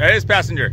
That is passenger.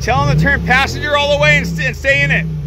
tell him to turn passenger all the way and, and stay in it.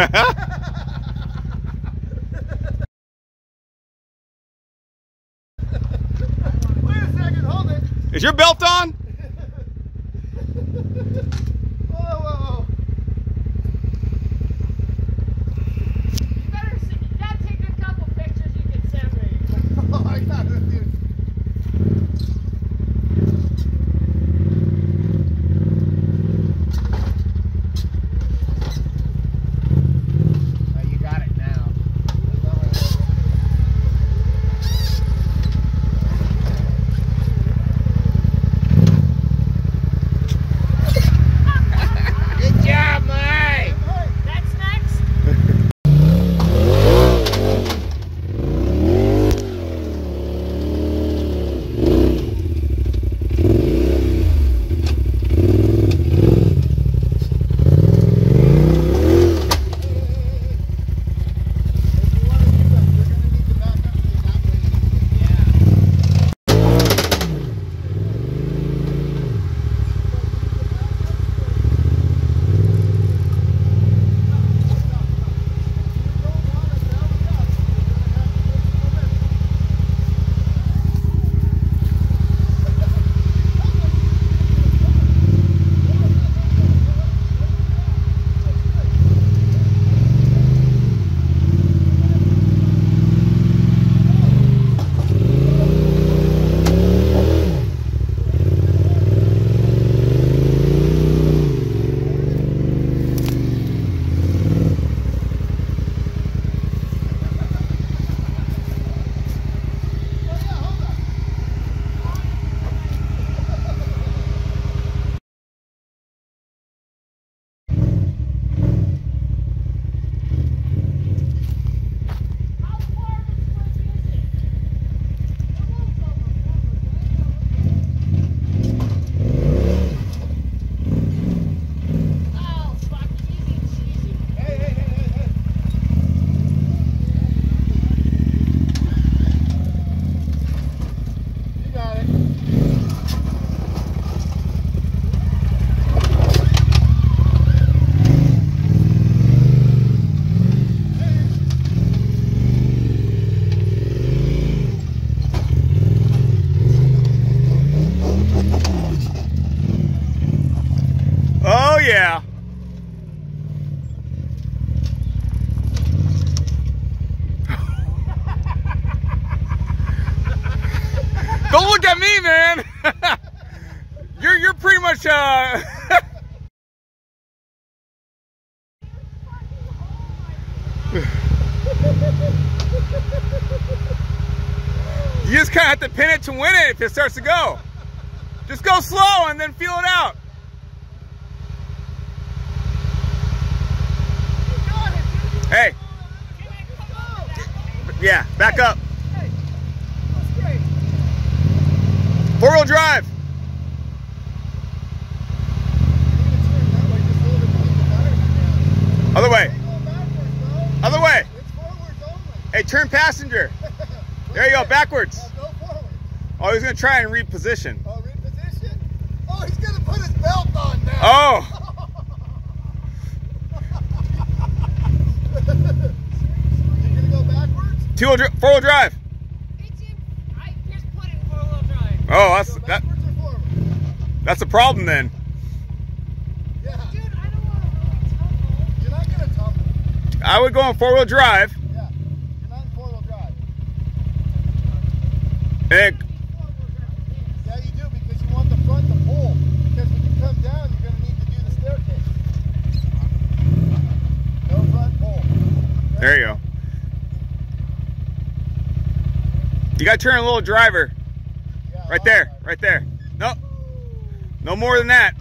Wait a second, hold it. Is your belt on? You just kind of have to pin it to win it if it starts to go. Just go slow and then feel it out. Hey, yeah, back up. Hey, that's great. Four wheel drive. You need to turn that way, just hold it to keep the battery down. Other way. Ain't going backwards, bro. Other way. It's forwards only. Hey, turn passenger. There you go, backwards. Now go. Oh, he's gonna try and reposition. Oh, reposition. Oh, he's gonna put his belt on now. Oh, You gonna go backwards? two wheel, dri- four wheel drive. I just put it in four-wheel drive. Oh, that's that. backwards or forward? That's a problem then. Yeah. Dude, I don't want to really tumble. You're not gonna tumble. I would go on four wheel drive. Yeah. You're not in four wheel drive. Yeah, you do because you want the front to pull. Because when you come down, you're gonna need to do the staircase. No front pull. there you go. You gotta turn a little driver. Yeah, Right there, drive. right there. Nope. no more than that.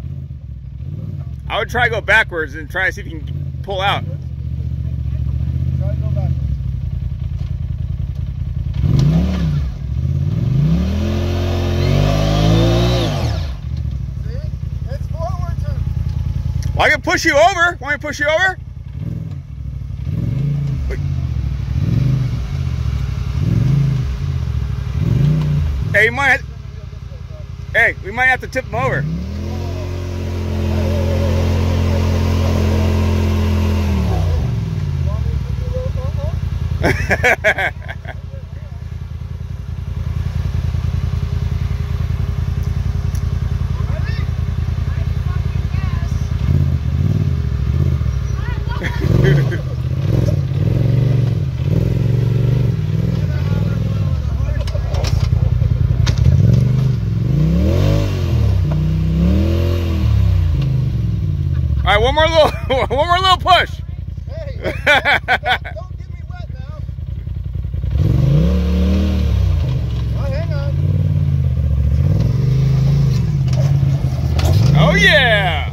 I would try to go backwards and try to see if you can pull out. Try to go backwards. See? It's forwards or Well, I can push you over. Want me to push you over? Hey, you might. Hey, we might have to tip him over. one more little, one more little push. Hey, don't, don't get me wet now. Oh, hang on. Oh yeah.